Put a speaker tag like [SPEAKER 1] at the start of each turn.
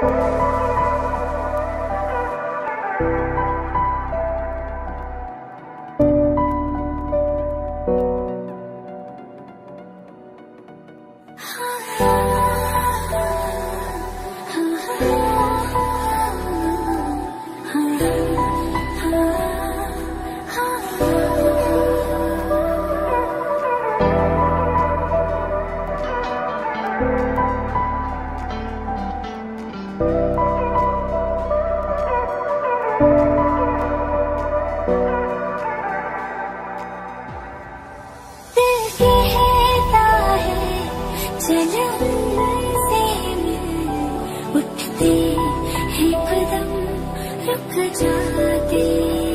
[SPEAKER 1] Huh? 在这地。